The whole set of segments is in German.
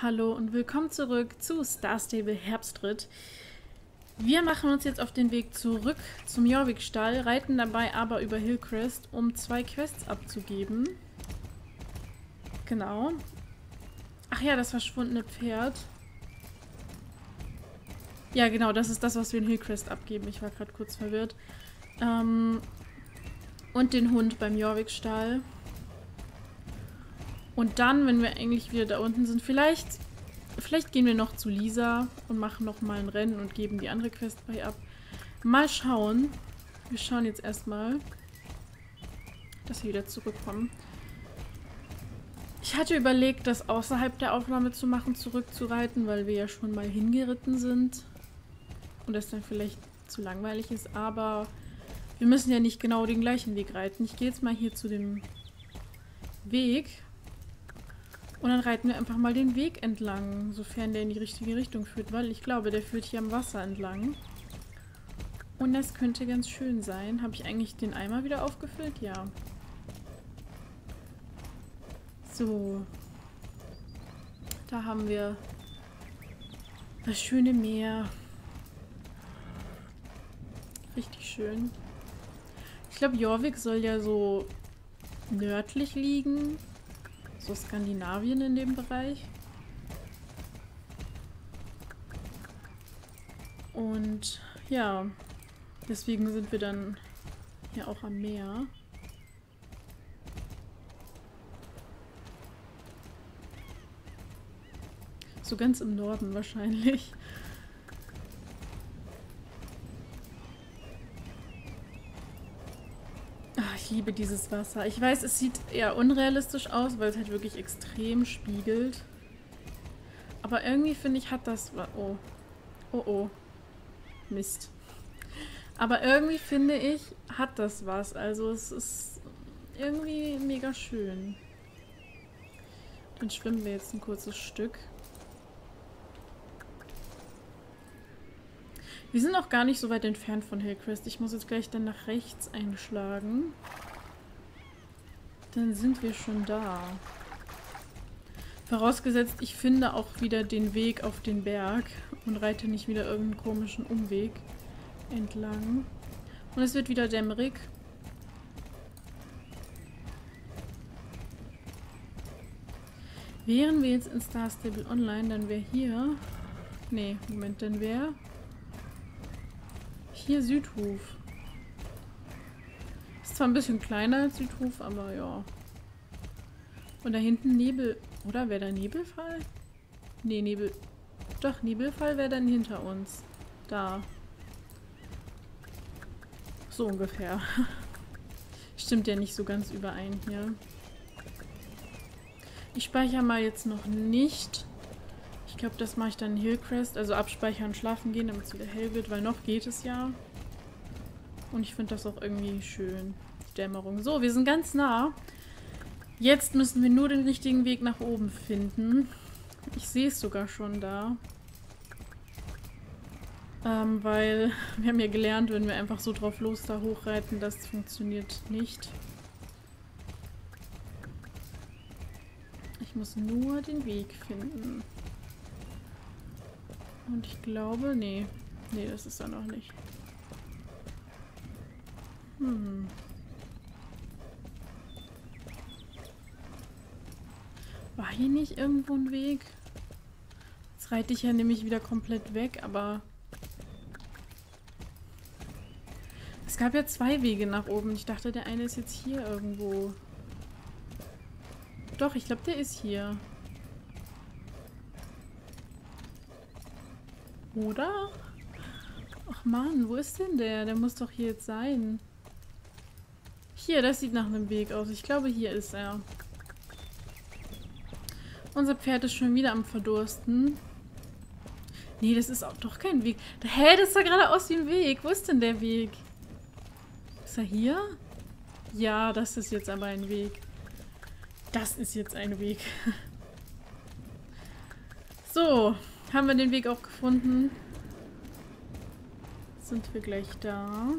Hallo und willkommen zurück zu Star Stable Herbstritt. Wir machen uns jetzt auf den Weg zurück zum Jorvik-Stall, reiten dabei aber über Hillcrest, um zwei Quests abzugeben. Genau. Ach ja, das verschwundene Pferd. Ja, genau, das ist das, was wir in Hillcrest abgeben. Ich war gerade kurz verwirrt. Ähm, und den Hund beim Jorvik-Stall. Und dann, wenn wir eigentlich wieder da unten sind, vielleicht, vielleicht gehen wir noch zu Lisa und machen noch mal ein Rennen und geben die andere Quest bei ab. Mal schauen. Wir schauen jetzt erstmal, dass wir wieder zurückkommen. Ich hatte überlegt, das außerhalb der Aufnahme zu machen, zurückzureiten, weil wir ja schon mal hingeritten sind. Und das dann vielleicht zu langweilig ist, aber wir müssen ja nicht genau den gleichen Weg reiten. Ich gehe jetzt mal hier zu dem Weg und dann reiten wir einfach mal den Weg entlang, sofern der in die richtige Richtung führt, weil ich glaube, der führt hier am Wasser entlang. Und das könnte ganz schön sein. Habe ich eigentlich den Eimer wieder aufgefüllt? Ja. So. Da haben wir das schöne Meer. Richtig schön. Ich glaube, Jorvik soll ja so nördlich liegen so Skandinavien in dem Bereich. Und ja, deswegen sind wir dann hier auch am Meer. So ganz im Norden wahrscheinlich. Ich liebe dieses Wasser. Ich weiß, es sieht eher unrealistisch aus, weil es halt wirklich extrem spiegelt. Aber irgendwie finde ich, hat das... Oh. Oh oh. Mist. Aber irgendwie finde ich, hat das was. Also es ist irgendwie mega schön. Dann schwimmen wir jetzt ein kurzes Stück. Wir sind auch gar nicht so weit entfernt von Hillcrest. Ich muss jetzt gleich dann nach rechts einschlagen. Dann sind wir schon da. Vorausgesetzt, ich finde auch wieder den Weg auf den Berg und reite nicht wieder irgendeinen komischen Umweg entlang. Und es wird wieder dämmerig. Wären wir jetzt in Star Stable Online, dann wäre hier... Nee, Moment, dann wäre... Hier Südhof. Ist zwar ein bisschen kleiner als Südhof, aber ja. Und da hinten Nebel. Oder wäre da Nebelfall? Nee, Nebel. Doch, Nebelfall wäre dann hinter uns. Da. So ungefähr. Stimmt ja nicht so ganz überein hier. Ich speichere mal jetzt noch nicht. Ich glaube, das mache ich dann in Hillcrest. Also abspeichern, schlafen gehen, damit es wieder hell wird, weil noch geht es ja. Und ich finde das auch irgendwie schön. Dämmerung. So, wir sind ganz nah. Jetzt müssen wir nur den richtigen Weg nach oben finden. Ich sehe es sogar schon da. Ähm, weil wir haben ja gelernt, wenn wir einfach so drauf los da hochreiten, das funktioniert nicht. Ich muss nur den Weg finden. Und ich glaube, nee. Nee, das ist er noch nicht. Hm. War hier nicht irgendwo ein Weg? Jetzt reite ich ja nämlich wieder komplett weg, aber... Es gab ja zwei Wege nach oben. Ich dachte, der eine ist jetzt hier irgendwo. Doch, ich glaube, der ist hier. Oder? Ach man, wo ist denn der? Der muss doch hier jetzt sein. Hier, das sieht nach einem Weg aus. Ich glaube, hier ist er. Unser Pferd ist schon wieder am Verdursten. Nee, das ist auch doch kein Weg. Hä, das sah gerade aus wie ein Weg. Wo ist denn der Weg? Ist er hier? Ja, das ist jetzt aber ein Weg. Das ist jetzt ein Weg. so, haben wir den Weg auch gefunden. Sind wir gleich da.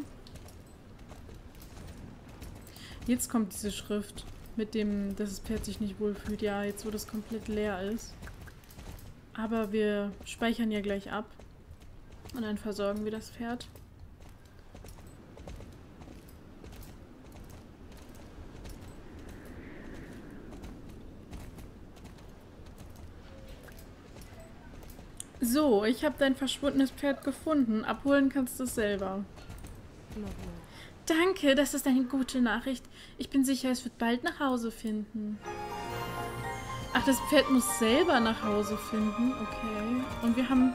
Jetzt kommt diese Schrift mit dem, dass das Pferd sich nicht wohlfühlt. Ja, jetzt wo das komplett leer ist. Aber wir speichern ja gleich ab. Und dann versorgen wir das Pferd. So, ich habe dein verschwundenes Pferd gefunden. Abholen kannst du es selber. Danke, das ist eine gute Nachricht. Ich bin sicher, es wird bald nach Hause finden. Ach, das Pferd muss selber nach Hause finden. Okay. Und wir haben,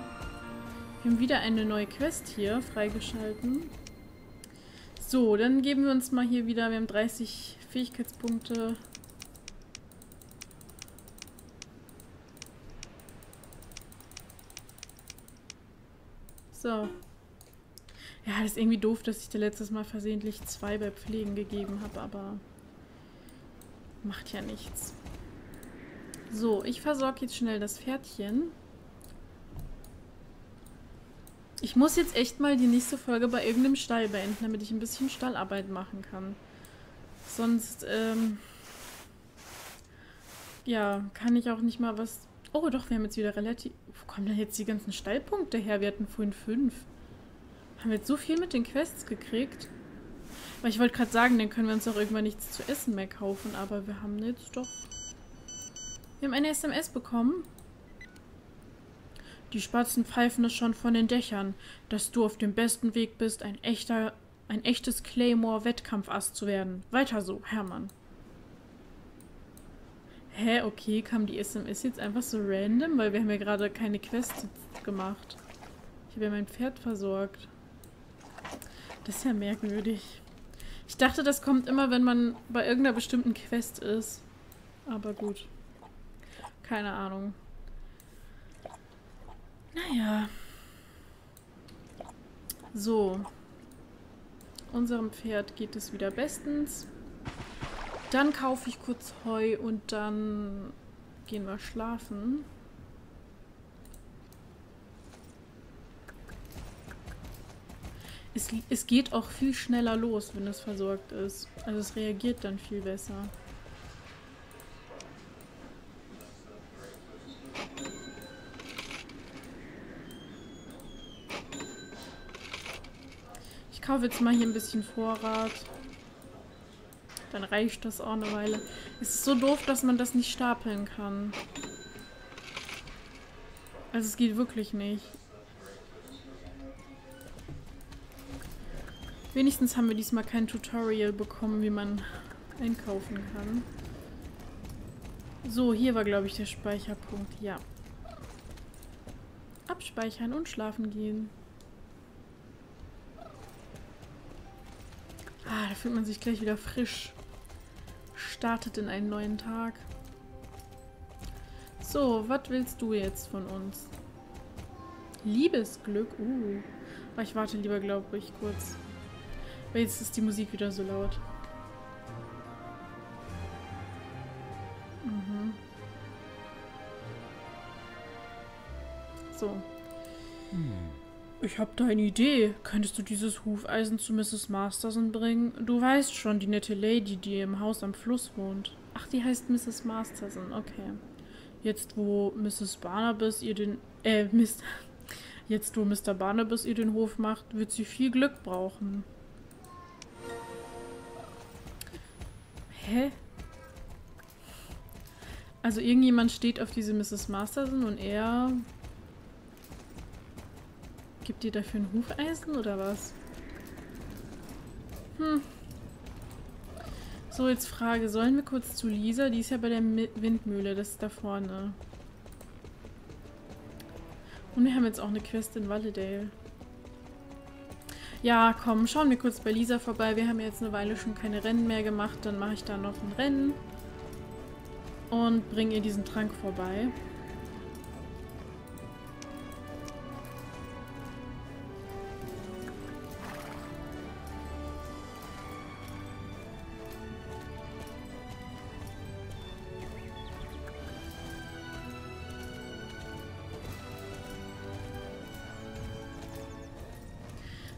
wir haben wieder eine neue Quest hier freigeschalten. So, dann geben wir uns mal hier wieder, wir haben 30 Fähigkeitspunkte. So. Ja, das ist irgendwie doof, dass ich dir letztes Mal versehentlich zwei bei Pflegen gegeben habe, aber macht ja nichts. So, ich versorge jetzt schnell das Pferdchen. Ich muss jetzt echt mal die nächste Folge bei irgendeinem Stall beenden, damit ich ein bisschen Stallarbeit machen kann. Sonst, ähm... Ja, kann ich auch nicht mal was... Oh doch, wir haben jetzt wieder relativ... Wo kommen denn jetzt die ganzen Stallpunkte her? Wir hatten vorhin fünf. Haben wir jetzt so viel mit den Quests gekriegt? Weil ich wollte gerade sagen, dann können wir uns auch irgendwann nichts zu essen mehr kaufen, aber wir haben jetzt doch... Wir haben eine SMS bekommen. Die Spatzen pfeifen es schon von den Dächern, dass du auf dem besten Weg bist, ein echter, ein echtes Claymore-Wettkampfass zu werden. Weiter so, Hermann. Hä, okay, kam die SMS jetzt einfach so random? Weil wir haben ja gerade keine Quest gemacht. Ich habe ja mein Pferd versorgt. Das ist ja merkwürdig. Ich dachte, das kommt immer, wenn man bei irgendeiner bestimmten Quest ist. Aber gut. Keine Ahnung. Naja. So. Unserem Pferd geht es wieder bestens. Dann kaufe ich kurz Heu und dann gehen wir schlafen. Es, es geht auch viel schneller los, wenn es versorgt ist. Also es reagiert dann viel besser. Ich kaufe jetzt mal hier ein bisschen Vorrat. Dann reicht das auch eine Weile. Es ist so doof, dass man das nicht stapeln kann. Also es geht wirklich nicht. Wenigstens haben wir diesmal kein Tutorial bekommen, wie man einkaufen kann. So, hier war, glaube ich, der Speicherpunkt. Ja. Abspeichern und schlafen gehen. Ah, da fühlt man sich gleich wieder frisch startet in einen neuen Tag. So, was willst du jetzt von uns? Liebesglück? Uh. Ich warte lieber, glaube ich, kurz. Weil jetzt ist die Musik wieder so laut. Ich habe da eine Idee. Könntest du dieses Hufeisen zu Mrs. Masterson bringen? Du weißt schon, die nette Lady, die im Haus am Fluss wohnt. Ach, die heißt Mrs. Masterson, okay. Jetzt, wo Mrs. Barnabas ihr den... Äh, Mist... Jetzt, wo Mr. Barnabas ihr den Hof macht, wird sie viel Glück brauchen. Hä? Also irgendjemand steht auf diese Mrs. Masterson und er Gibt ihr dafür ein Hufeisen oder was? Hm. So, jetzt Frage. Sollen wir kurz zu Lisa? Die ist ja bei der Windmühle. Das ist da vorne. Und wir haben jetzt auch eine Quest in Valledale. Ja, komm, schauen wir kurz bei Lisa vorbei. Wir haben jetzt eine Weile schon keine Rennen mehr gemacht. Dann mache ich da noch ein Rennen. Und bringe ihr diesen Trank vorbei.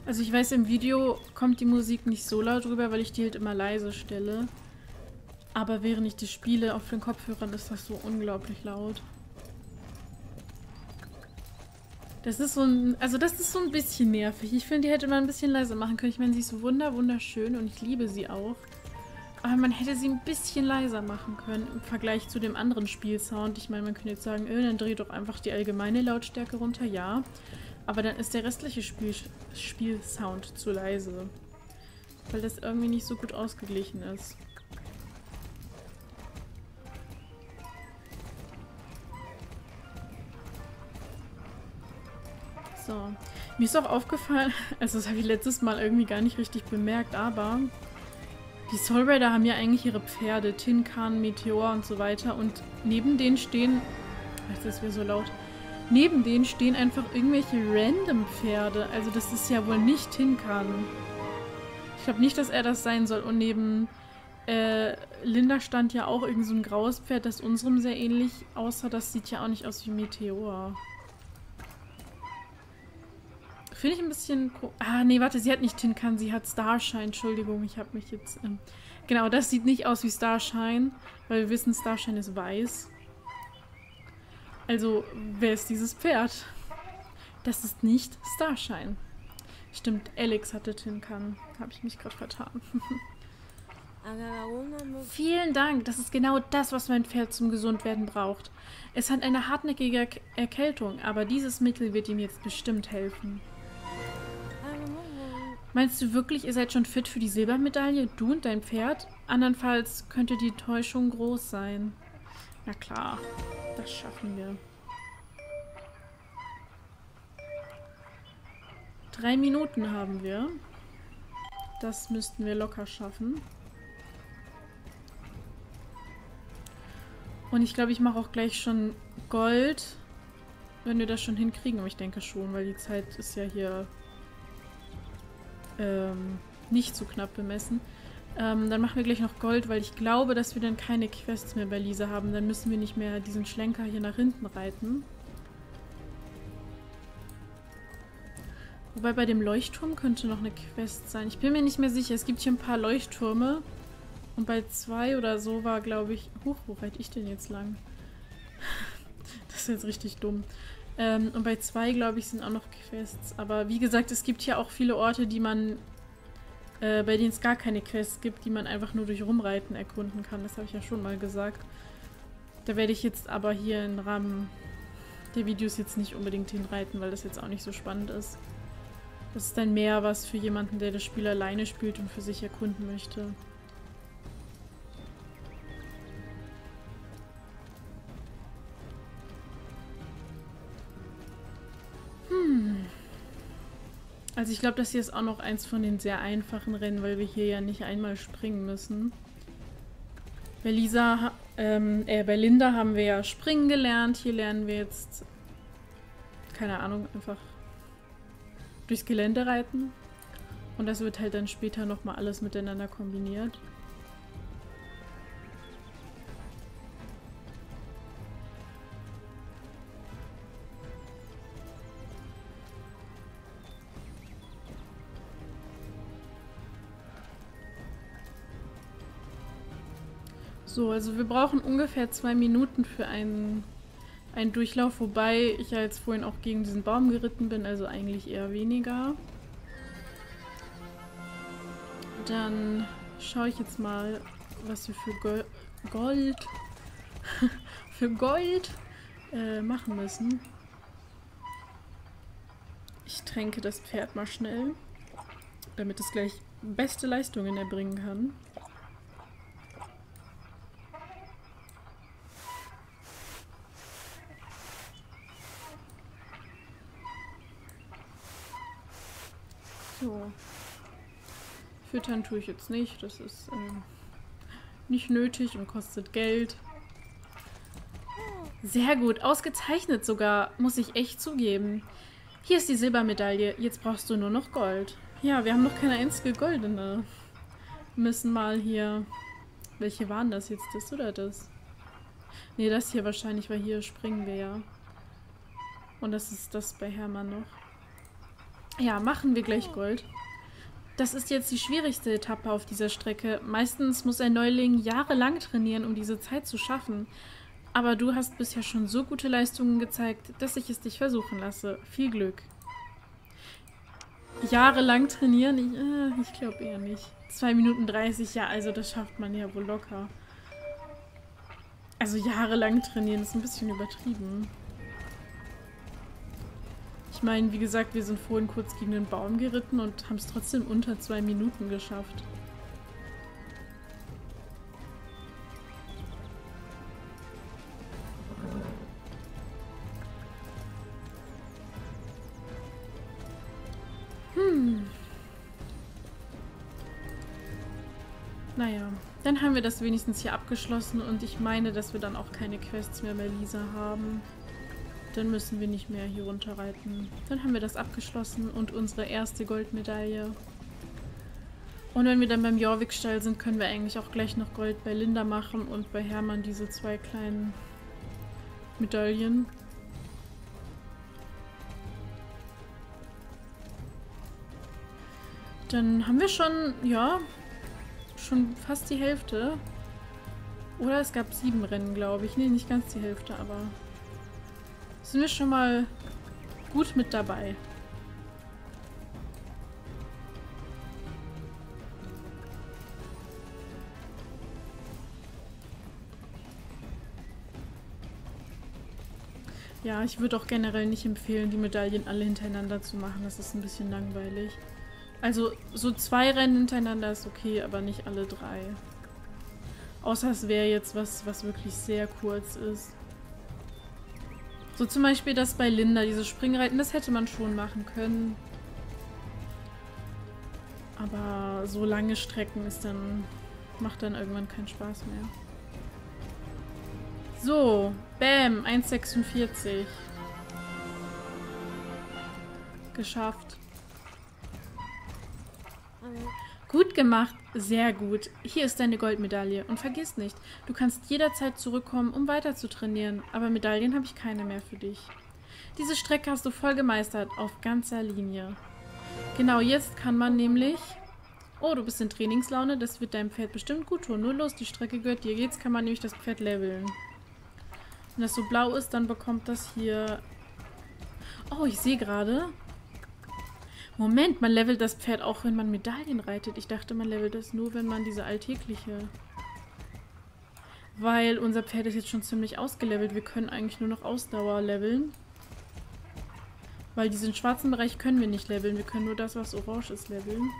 Also ich weiß, im Video kommt die Musik nicht so laut rüber, weil ich die halt immer leise stelle. Aber während ich die spiele auf den Kopfhörern ist das so unglaublich laut. Das ist so ein, also das ist so ein bisschen nervig. Ich finde, die hätte man ein bisschen leiser machen können. Ich meine, sie ist wunder, wunderschön und ich liebe sie auch. Aber man hätte sie ein bisschen leiser machen können im Vergleich zu dem anderen Spielsound. Ich meine, man könnte jetzt sagen, öh, dann dreh doch einfach die allgemeine Lautstärke runter. Ja, aber dann ist der restliche Spiel Spielsound zu leise. Weil das irgendwie nicht so gut ausgeglichen ist. So. Mir ist auch aufgefallen, also das habe ich letztes Mal irgendwie gar nicht richtig bemerkt, aber die Soul Raider haben ja eigentlich ihre Pferde, Tinkan, Meteor und so weiter und neben denen stehen, ach, das wäre so laut, neben denen stehen einfach irgendwelche random Pferde, also das ist ja wohl nicht Tinkan. Ich glaube nicht, dass er das sein soll und neben äh, Linda stand ja auch irgend so ein graues Pferd, das unserem sehr ähnlich aussah, das sieht ja auch nicht aus wie Meteor. Finde ich ein bisschen... Ah, nee, warte, sie hat nicht Tinkan, sie hat Starshine. Entschuldigung, ich habe mich jetzt... Ähm genau, das sieht nicht aus wie Starshine, weil wir wissen, Starshine ist weiß. Also, wer ist dieses Pferd? Das ist nicht Starshine. Stimmt, Alex hatte Tinkan. Habe ich mich gerade vertan. Vielen Dank. Das ist genau das, was mein Pferd zum Gesundwerden braucht. Es hat eine hartnäckige Erkältung, aber dieses Mittel wird ihm jetzt bestimmt helfen. Meinst du wirklich, ihr seid schon fit für die Silbermedaille? Du und dein Pferd? Andernfalls könnte die Täuschung groß sein. Na klar, das schaffen wir. Drei Minuten haben wir. Das müssten wir locker schaffen. Und ich glaube, ich mache auch gleich schon Gold, wenn wir das schon hinkriegen. Aber ich denke schon, weil die Zeit ist ja hier ähm, nicht zu knapp bemessen. Ähm, dann machen wir gleich noch Gold, weil ich glaube, dass wir dann keine Quests mehr bei Lisa haben. Dann müssen wir nicht mehr diesen Schlenker hier nach hinten reiten. Wobei bei dem Leuchtturm könnte noch eine Quest sein. Ich bin mir nicht mehr sicher. Es gibt hier ein paar Leuchttürme. Und bei zwei oder so war, glaube ich... Huch, wo reite ich denn jetzt lang? das ist jetzt richtig dumm. Ähm, und bei zwei, glaube ich, sind auch noch Quests. Aber wie gesagt, es gibt hier auch viele Orte, die man, äh, bei denen es gar keine Quests gibt, die man einfach nur durch Rumreiten erkunden kann. Das habe ich ja schon mal gesagt. Da werde ich jetzt aber hier im Rahmen der Videos jetzt nicht unbedingt hinreiten, weil das jetzt auch nicht so spannend ist. Das ist dann mehr was für jemanden, der das Spiel alleine spielt und für sich erkunden möchte. Also ich glaube, das hier ist auch noch eins von den sehr einfachen Rennen, weil wir hier ja nicht einmal springen müssen. Bei Lisa, ähm, äh, bei Linda haben wir ja springen gelernt. Hier lernen wir jetzt, keine Ahnung, einfach durchs Gelände reiten. Und das wird halt dann später nochmal alles miteinander kombiniert. So, also wir brauchen ungefähr zwei Minuten für einen, einen Durchlauf, wobei ich ja jetzt vorhin auch gegen diesen Baum geritten bin, also eigentlich eher weniger. Dann schaue ich jetzt mal, was wir für Go Gold für Gold äh, machen müssen. Ich tränke das Pferd mal schnell, damit es gleich beste Leistungen erbringen kann. So. Füttern tue ich jetzt nicht. Das ist ähm, nicht nötig und kostet Geld. Sehr gut. Ausgezeichnet sogar, muss ich echt zugeben. Hier ist die Silbermedaille. Jetzt brauchst du nur noch Gold. Ja, wir haben noch keine einzige goldene. Wir müssen mal hier... Welche waren das jetzt? Das oder das? Ne, das hier wahrscheinlich, weil hier springen wir ja. Und das ist das bei Hermann noch. Ja, machen wir gleich Gold. Das ist jetzt die schwierigste Etappe auf dieser Strecke. Meistens muss ein Neuling jahrelang trainieren, um diese Zeit zu schaffen. Aber du hast bisher schon so gute Leistungen gezeigt, dass ich es dich versuchen lasse. Viel Glück. Jahrelang trainieren? Ich, äh, ich glaube eher nicht. 2 Minuten 30, ja, also das schafft man ja wohl locker. Also jahrelang trainieren ist ein bisschen übertrieben. Ich meine, wie gesagt, wir sind vorhin kurz gegen den Baum geritten und haben es trotzdem unter zwei Minuten geschafft. Hm. Naja, dann haben wir das wenigstens hier abgeschlossen und ich meine, dass wir dann auch keine Quests mehr bei Lisa haben. Dann müssen wir nicht mehr hier runterreiten. Dann haben wir das abgeschlossen und unsere erste Goldmedaille. Und wenn wir dann beim Jorvik-Stall sind, können wir eigentlich auch gleich noch Gold bei Linda machen und bei Hermann diese zwei kleinen Medaillen. Dann haben wir schon, ja, schon fast die Hälfte. Oder es gab sieben Rennen, glaube ich. Nee, nicht ganz die Hälfte, aber sind wir schon mal gut mit dabei. Ja, ich würde auch generell nicht empfehlen, die Medaillen alle hintereinander zu machen. Das ist ein bisschen langweilig. Also so zwei Rennen hintereinander ist okay, aber nicht alle drei. Außer es wäre jetzt was, was wirklich sehr kurz ist. So zum Beispiel das bei Linda, dieses Springreiten, das hätte man schon machen können. Aber so lange Strecken ist dann, macht dann irgendwann keinen Spaß mehr. So, bam, 1,46. Geschafft. Gut gemacht, sehr gut. Hier ist deine Goldmedaille. Und vergiss nicht, du kannst jederzeit zurückkommen, um weiter zu trainieren. Aber Medaillen habe ich keine mehr für dich. Diese Strecke hast du voll gemeistert, auf ganzer Linie. Genau, jetzt kann man nämlich... Oh, du bist in Trainingslaune, das wird deinem Pferd bestimmt gut tun. Nur los, die Strecke gehört dir. Jetzt kann man nämlich das Pferd leveln. Wenn das so blau ist, dann bekommt das hier... Oh, ich sehe gerade, Moment, man levelt das Pferd auch, wenn man Medaillen reitet. Ich dachte, man levelt das nur, wenn man diese alltägliche... Weil unser Pferd ist jetzt schon ziemlich ausgelevelt. Wir können eigentlich nur noch Ausdauer leveln. Weil diesen schwarzen Bereich können wir nicht leveln. Wir können nur das, was orange ist, leveln.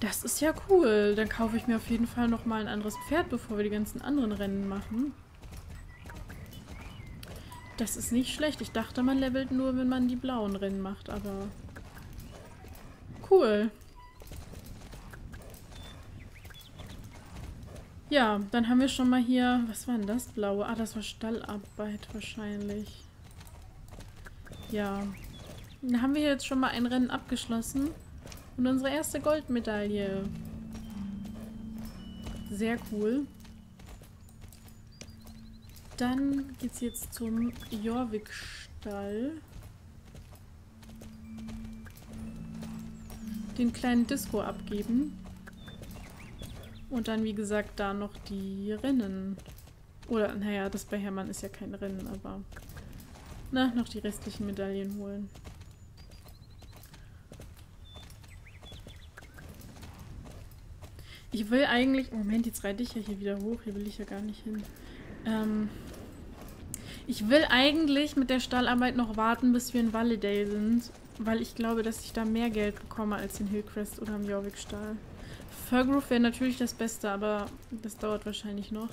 Das ist ja cool. Dann kaufe ich mir auf jeden Fall nochmal ein anderes Pferd, bevor wir die ganzen anderen Rennen machen. Das ist nicht schlecht. Ich dachte, man levelt nur, wenn man die blauen Rennen macht, aber... Cool. Ja, dann haben wir schon mal hier... Was war denn das blaue? Ah, das war Stallarbeit wahrscheinlich. Ja. Dann haben wir jetzt schon mal ein Rennen abgeschlossen. Und unsere erste Goldmedaille. Sehr cool. Dann geht's jetzt zum Jorvik-Stall. Den kleinen Disco abgeben. Und dann, wie gesagt, da noch die Rennen. Oder, naja, das bei Hermann ist ja kein Rennen, aber... Na, noch die restlichen Medaillen holen. Ich will eigentlich... Moment, jetzt reite ich ja hier wieder hoch. Hier will ich ja gar nicht hin. Ähm, ich will eigentlich mit der Stallarbeit noch warten, bis wir in Validale sind, weil ich glaube, dass ich da mehr Geld bekomme als in Hillcrest oder im Jorvik-Stall. Furgrove wäre natürlich das Beste, aber das dauert wahrscheinlich noch.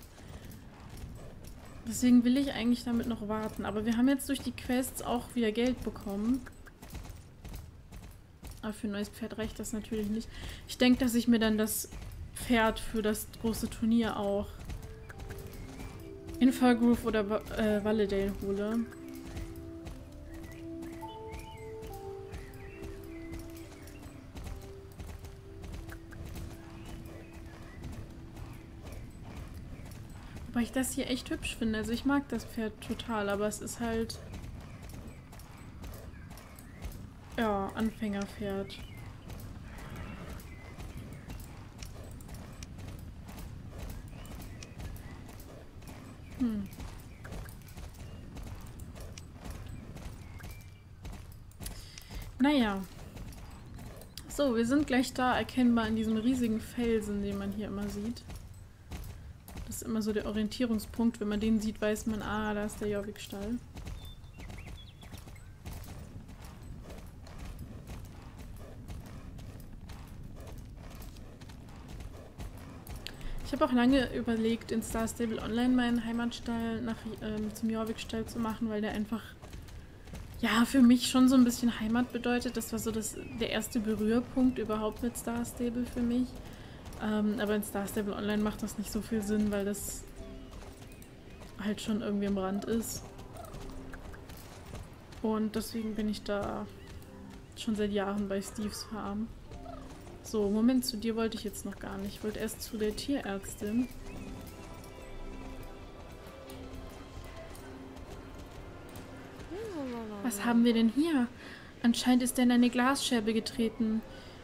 Deswegen will ich eigentlich damit noch warten. Aber wir haben jetzt durch die Quests auch wieder Geld bekommen. Aber für ein neues Pferd reicht das natürlich nicht. Ich denke, dass ich mir dann das Pferd für das große Turnier auch in Fallgroove oder äh, Validale hole. Wobei ich das hier echt hübsch finde. Also ich mag das Pferd total, aber es ist halt... Ja, Anfängerpferd. Hm. Naja. So, wir sind gleich da, erkennbar in diesem riesigen Felsen, den man hier immer sieht. Das ist immer so der Orientierungspunkt. Wenn man den sieht, weiß man, ah, da ist der Jorvik-Stall. Ich habe auch lange überlegt, in Star Stable Online meinen Heimatstall nach, ähm, zum Jorvik-Stall zu machen, weil der einfach ja, für mich schon so ein bisschen Heimat bedeutet. Das war so das, der erste Berührpunkt überhaupt mit Star Stable für mich. Ähm, aber in Star Stable Online macht das nicht so viel Sinn, weil das halt schon irgendwie im Rand ist. Und deswegen bin ich da schon seit Jahren bei Steves Farm. So, Moment, zu dir wollte ich jetzt noch gar nicht. Ich wollte erst zu der Tierärztin. Was haben wir denn hier? Anscheinend ist er in eine Glasscherbe getreten.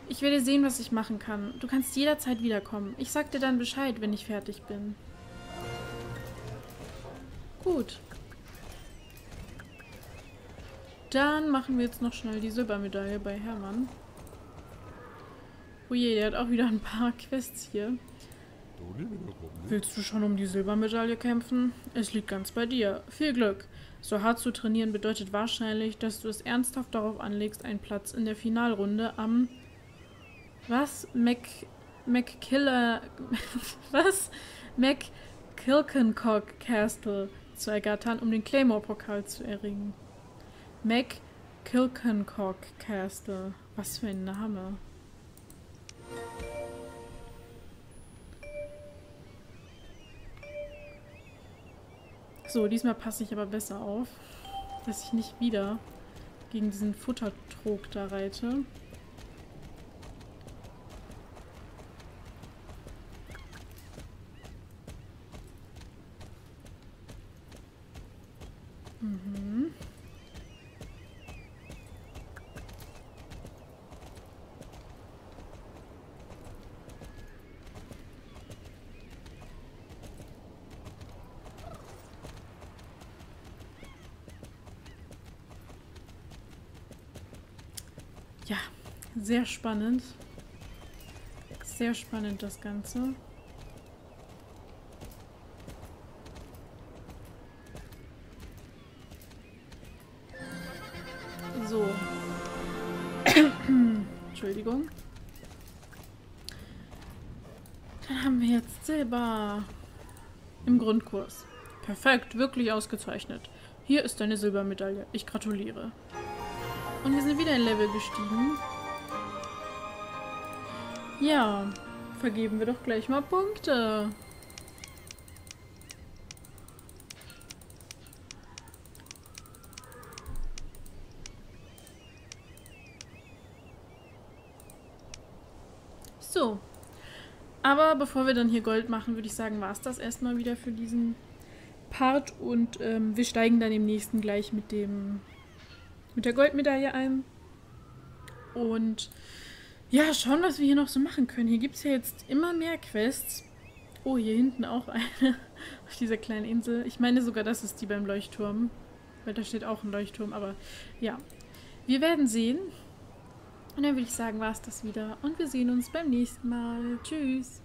Ich werde sehen, was ich machen kann. Du kannst jederzeit wiederkommen. Ich sag dir dann Bescheid, wenn ich fertig bin. Gut. Dann machen wir jetzt noch schnell die Silbermedaille bei Hermann. Oh je, der hat auch wieder ein paar Quests hier. Willst du schon um die Silbermedaille kämpfen? Es liegt ganz bei dir. Viel Glück. So hart zu trainieren bedeutet wahrscheinlich, dass du es ernsthaft darauf anlegst, einen Platz in der Finalrunde am was? Mac McKiller was? McKilkencock Castle zu ergattern, um den Claymore-Pokal zu erringen. McKilkencock Castle. Was für ein Name. So, diesmal passe ich aber besser auf, dass ich nicht wieder gegen diesen Futtertrog da reite. Ja, sehr spannend. Sehr spannend das Ganze. So. Entschuldigung. Dann haben wir jetzt Silber im Grundkurs. Perfekt, wirklich ausgezeichnet. Hier ist deine Silbermedaille. Ich gratuliere. Und wir sind wieder ein Level gestiegen. Ja, vergeben wir doch gleich mal Punkte. So. Aber bevor wir dann hier Gold machen, würde ich sagen, war es das erstmal wieder für diesen Part. Und ähm, wir steigen dann im nächsten gleich mit dem mit der Goldmedaille ein. Und ja, schauen, was wir hier noch so machen können. Hier gibt es ja jetzt immer mehr Quests. Oh, hier hinten auch eine auf dieser kleinen Insel. Ich meine sogar, das ist die beim Leuchtturm. Weil da steht auch ein Leuchtturm, aber ja. Wir werden sehen. Und dann würde ich sagen, war es das wieder. Und wir sehen uns beim nächsten Mal. Tschüss.